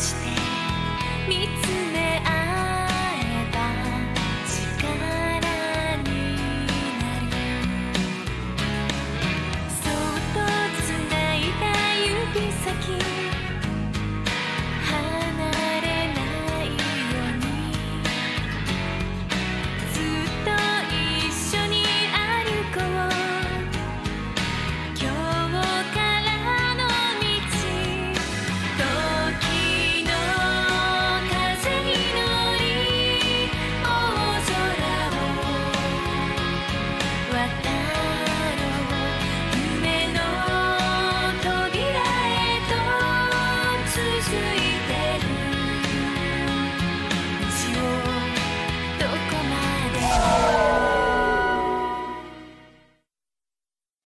watch them.